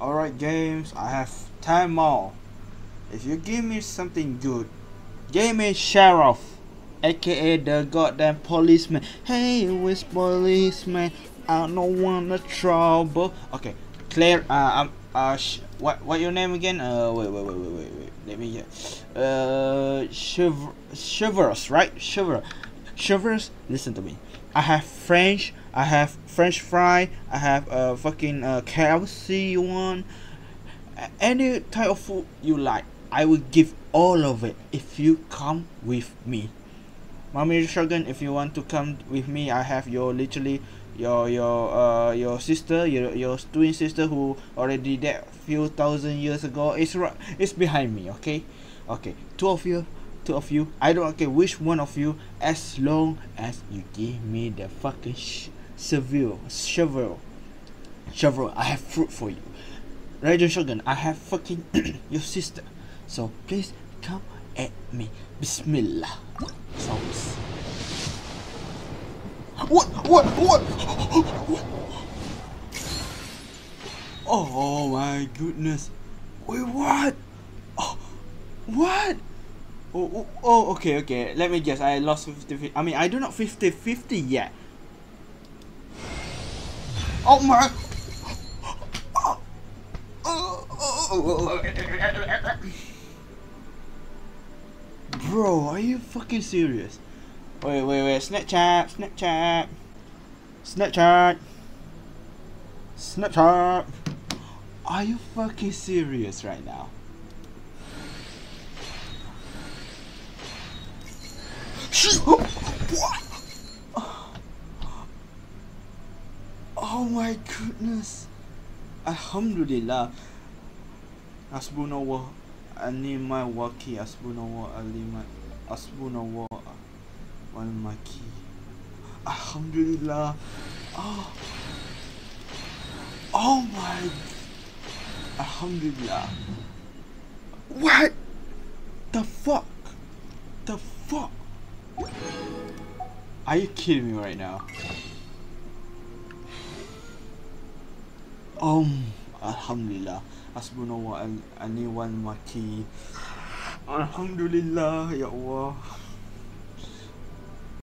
Alright games, I have 10 more. If you give me something good, give me Sheriff, aka the goddamn policeman. Hey, with policeman, I don't want no trouble. Okay, Claire, uh, um, uh, what, what your name again? Uh, wait, wait, wait, wait, wait, wait. Let me get. Uh, Chiv Chivalrous, right? Chivalrous. Chivalrous, listen to me. I have French, I have French fry, I have a uh, fucking uh, KFC one. Any type of food you like, I will give all of it if you come with me. Mommy Shogun, if you want to come with me, I have your literally your your uh your sister, your your twin sister who already dead few thousand years ago. It's right, it's behind me. Okay, okay, two of you two of you. I don't care which one of you as long as you give me the fucking sh- shovel shovel shovel I have fruit for you. Raiden Shogun I have fucking your sister. So please come at me. Bismillah. Sounds. What what what? Oh my goodness. Wait what? Oh, what Oh, oh, oh, okay, okay. Let me guess. I lost 50, 50. I mean, I do not 50 50 yet. Oh my. Bro, are you fucking serious? Wait, wait, wait. Snapchat, Snapchat. Snapchat. Snapchat. Are you fucking serious right now? What? Oh my goodness. Alhamdulillah. Hasbunallah anima waki hasbunallah alima hasbunallah wal maki. Alhamdulillah. Oh. Oh my. Alhamdulillah. What? The fuck? The fuck? Are you kidding me right now? Um, Alhamdulillah. Hasbunallah wa ni'mal wakil. Alhamdulillah, ya Allah.